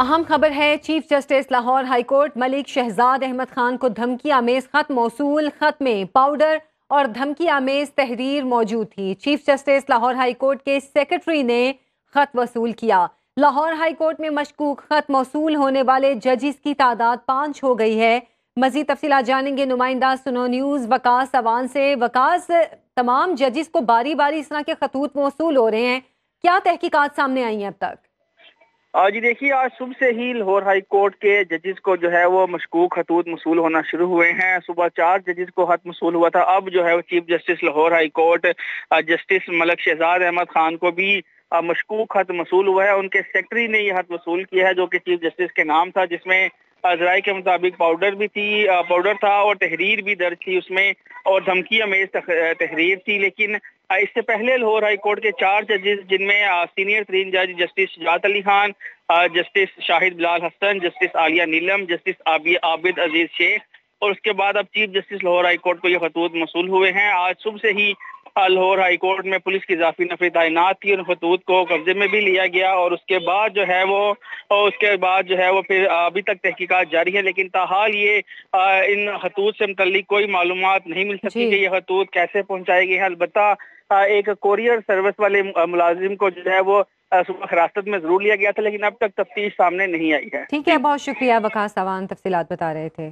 अहम खबर है, chief justice Lahore high court Malik Shahzad Ahmad Khan को धमकी आमेज खत मौसूल खत में पाउडर और धमकी आमेज तहरीर मौजूद थी। Chief justice Lahore high court के सेक्रेटरी ने खत वसूल किया। लाहौर हाईकोर्ट में मशकूक खत मौसूल होने वाले जजिस की तादाद पाँच हो गई है। मजीद तफसी जानेंगे नुमाइंदा सुनो न्यूज़। वकास अवान से, वकास, तमाम जजिस को बारी बारी इस तरह के खतूत मौसू हो रहे हैं। क्या तहकीकात सामने आई हैं अब तक? जी देखिए, आज सुबह से ही लाहौर हाई कोर्ट के जजेस को जो है वो मशकूक खतूत मसूल होना शुरू हुए हैं। सुबह चार जजेस को हत मसूल हुआ था। अब जो है वो chief justice Lahore high court justice Malik Shahzad Ahmad Khan को भी मशकूक हत मसूल हुआ है। उनके सेक्रेटरी ने यह हत वसूल किया है, जो कि चीफ जस्टिस के नाम था, जिसमें जराये के मुताबिक पाउडर भी थी पाउडर था और तहरीर भी दर्ज थी उसमें और धमकी अमेज तहरीर थी। लेकिन इससे पहले लाहौर हाई कोर्ट के चार जजेस, जिनमें सीनियर तरीन जज justice Shujaat Ali Khan justice Shahid Bilal Hassan, justice Aalia Neelum, justice Abid Aziz Sheikh और उसके बाद अब chief justice Lahore high court को ये खतूत मसूल हुए हैं। आज सुबह से ही लाहौर हाई कोर्ट में पुलिस की इजाफी नफरी तैनात थी उन खतूत को कब्जे में भी लिया गया और उसके बाद जो है वो और उसके बाद जो है वो फिर अभी तक तहकीकत जारी है लेकिन ताहाल ये इन खतूत से मुतलिक कोई मालूम नहीं मिल सकती कि ये खतूत कैसे पहुँचाए गए हैं। अलबत्ता एक कोरियर सर्विस वाले मुलाजिम को जो है वो सुबह हिरासत में ज़रूर लिया गया था लेकिन अब तक तफ्तीश सामने नहीं आई है। ठीक है बहुत शुक्रिया वकास सवान तफसीत बता रहे थे।